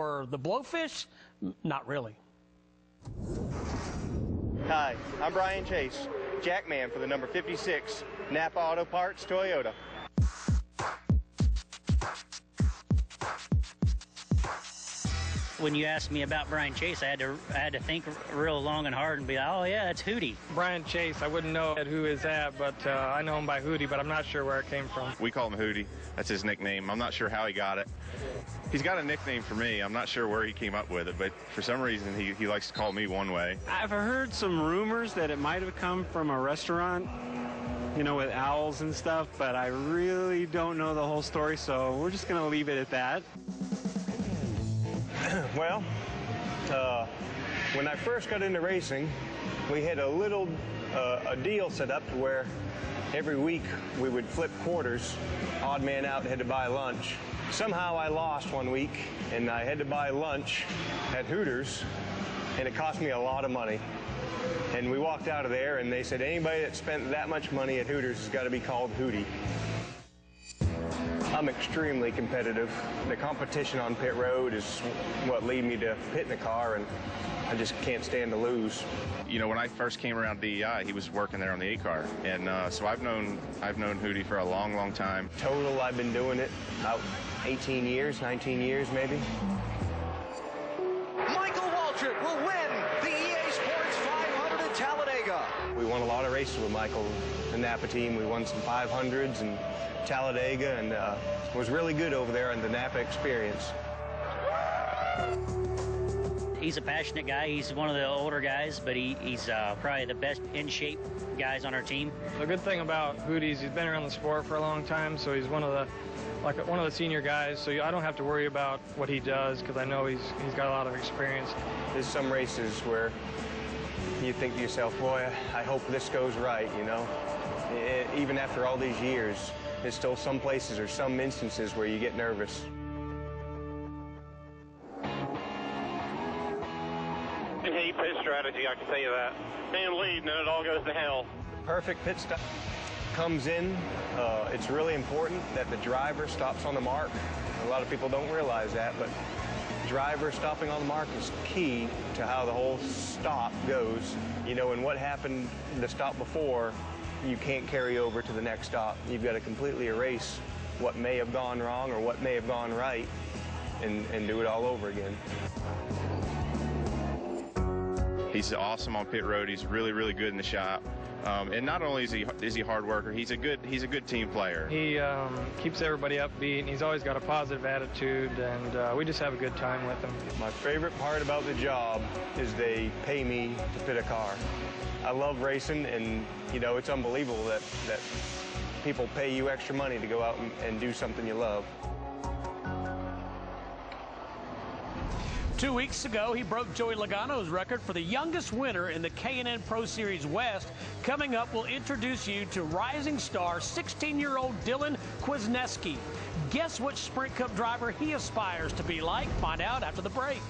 Or the blowfish? Not really. Hi, I'm Brian Chase, Jackman for the number 56 Napa Auto Parts Toyota. When you asked me about Brian Chase, I had to I had to think real long and hard and be like, oh yeah, that's Hootie. Brian Chase, I wouldn't know who is that, but uh, I know him by Hootie, but I'm not sure where it came from. We call him Hootie. That's his nickname. I'm not sure how he got it. He's got a nickname for me. I'm not sure where he came up with it, but for some reason he, he likes to call me one way. I've heard some rumors that it might have come from a restaurant you know, with owls and stuff, but I really don't know the whole story, so we're just going to leave it at that. well, uh, when I first got into racing, we had a little uh, a deal set up where every week we would flip quarters, odd man out had to buy lunch. Somehow I lost one week and I had to buy lunch at Hooters and it cost me a lot of money. And we walked out of there and they said anybody that spent that much money at Hooters has got to be called Hootie. I'm extremely competitive. The competition on pit road is what lead me to pit in the car, and I just can't stand to lose. You know, when I first came around DEI, he was working there on the A car, and uh, so I've known I've known Hootie for a long, long time. Total, I've been doing it about 18 years, 19 years maybe. We won a lot of races with Michael, the Napa team. We won some 500s and Talladega and uh, was really good over there in the Napa experience. He's a passionate guy. He's one of the older guys, but he, he's uh, probably the best in shape guys on our team. The good thing about Hootie's, he's been around the sport for a long time, so he's one of the like one of the senior guys. So I don't have to worry about what he does because I know he's he's got a lot of experience. There's some races where you think to yourself, boy, I hope this goes right. You know, it, even after all these years, there's still some places or some instances where you get nervous. And he pit strategy, I can tell you that. And lead, and then it all goes to hell. Perfect pit stop comes in. Uh, it's really important that the driver stops on the mark. A lot of people don't realize that, but driver stopping on the mark is key to how the whole stop goes. You know, and what happened the stop before you can't carry over to the next stop. You've got to completely erase what may have gone wrong or what may have gone right and, and do it all over again. He's awesome on pit road. He's really, really good in the shop. Um, and not only is he is he hard worker, he's a good he's a good team player. He um, keeps everybody upbeat, and he's always got a positive attitude, and uh, we just have a good time with him. My favorite part about the job is they pay me to fit a car. I love racing, and you know it's unbelievable that that people pay you extra money to go out and, and do something you love. Two weeks ago, he broke Joey Logano's record for the youngest winner in the K&N Pro Series West. Coming up, we'll introduce you to rising star 16-year-old Dylan Kwasniewski. Guess which Sprint Cup driver he aspires to be like? Find out after the break.